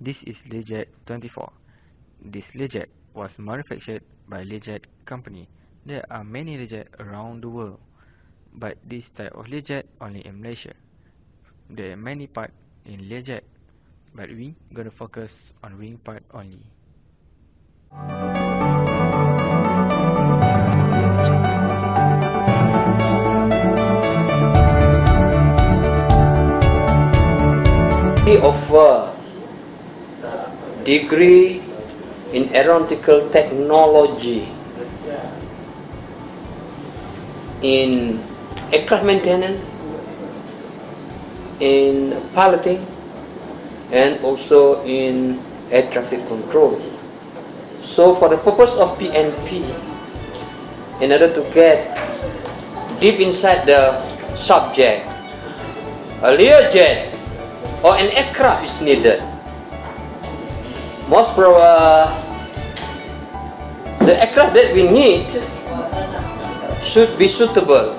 this is Learjet 24. This Learjet was manufactured by Learjet company. There are many Learjet around the world, but this type of Learjet only in Malaysia. There are many parts in Learjet, but we gonna focus on wing part only. We offer degree in aeronautical technology in aircraft maintenance, in piloting, and also in air traffic control. So for the purpose of PNP, in order to get deep inside the subject, a Learjet or an aircraft is needed. Most probably, the aircraft that we need should be suitable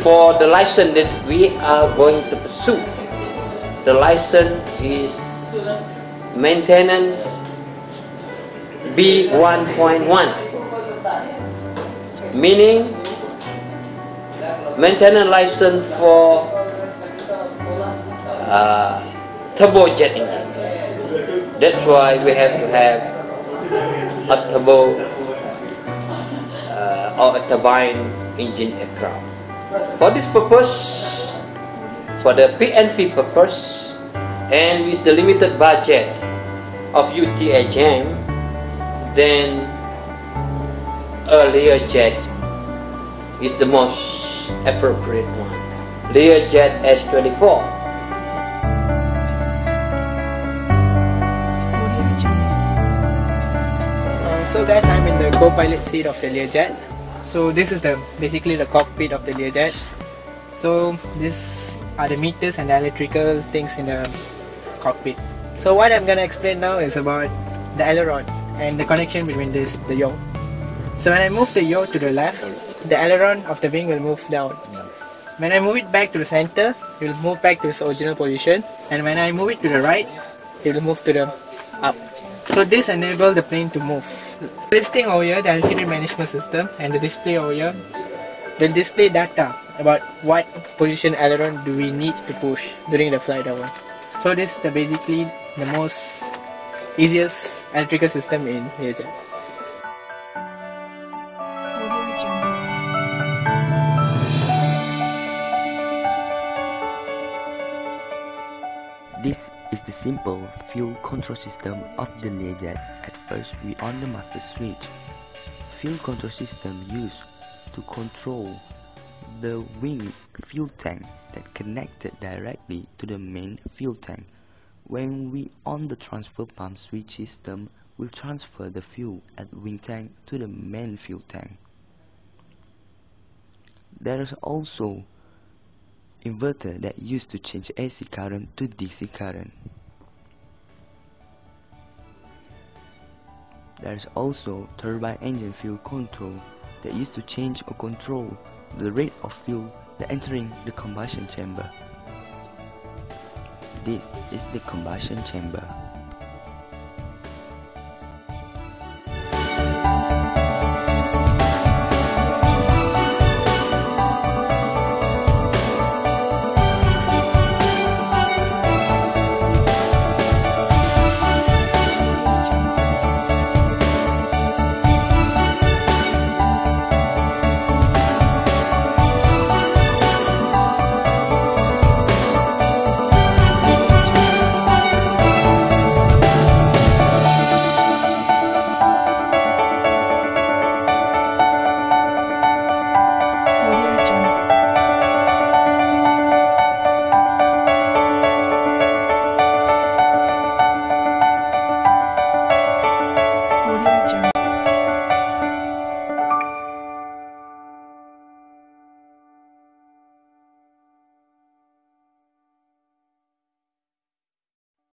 for the license that we are going to pursue. The license is maintenance B1.1, meaning maintenance license for uh, turbojet engine. That's why we have to have a turbo uh, or a turbine engine aircraft. For this purpose, for the PNP purpose, and with the limited budget of UTHM, then a Learjet is the most appropriate one. Learjet S24. So guys, I'm in the co-pilot seat of the Learjet. So this is the basically the cockpit of the Learjet. So these are the meters and the electrical things in the cockpit. So what I'm gonna explain now is about the aileron and the connection between this the yaw. So when I move the yaw to the left, the aileron of the wing will move down. When I move it back to the center, it will move back to its original position. And when I move it to the right, it will move to the up. So this enable the plane to move. This thing over here, the altitude management system and the display over here will display data about what position aileron do we need to push during the flight over. So this is the basically the most easiest electrical system in Learjet. This is the simple fuel control system of the Learjet. At first, we on the master switch. Fuel control system used to control the wing fuel tank that connected directly to the main fuel tank. When we on the transfer pump switch system, will transfer the fuel at wing tank to the main fuel tank. There is also inverter that used to change AC current to DC current. There is also turbine engine fuel control that used to change or control the rate of fuel that entering the combustion chamber. This is the combustion chamber.